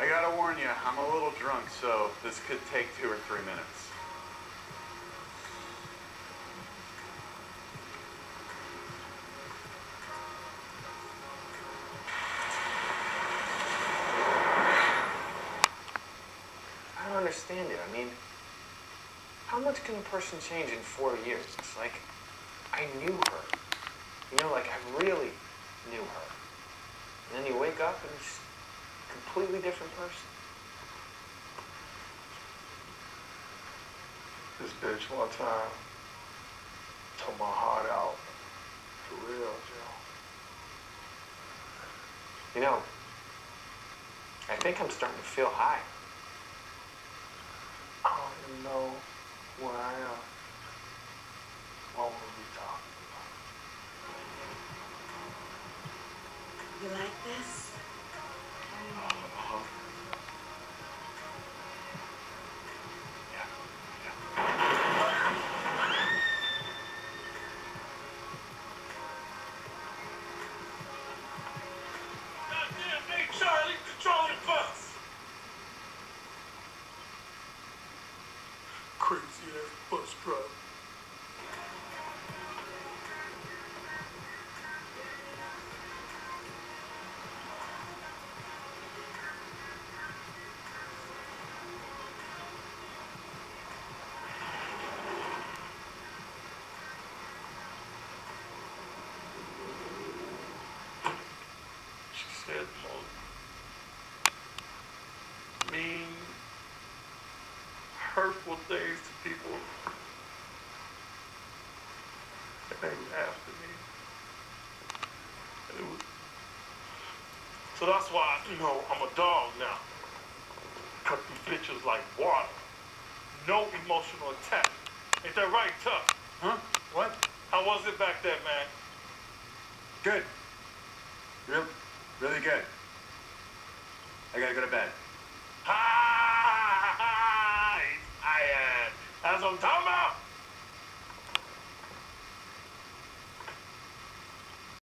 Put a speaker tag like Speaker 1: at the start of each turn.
Speaker 1: I gotta warn you, I'm a little drunk, so this could take two or three minutes.
Speaker 2: I don't understand it. I mean, how much can a person change in four years? It's like I knew her. You know, like I really knew her. And then you wake up and completely different person.
Speaker 3: This bitch one time took my heart out. For real, Joe.
Speaker 2: You know, I think I'm starting to feel high.
Speaker 4: Crazy ass bus driver. Hurtful things to people. And they was after me. And it was, so that's why, you know, I'm a dog now. Cut these bitches like water. No emotional attack. Ain't that right, Tough?
Speaker 1: Huh? What?
Speaker 4: How was it back there, man?
Speaker 1: Good. Real, really good. I gotta go to bed.
Speaker 4: Das und Tama!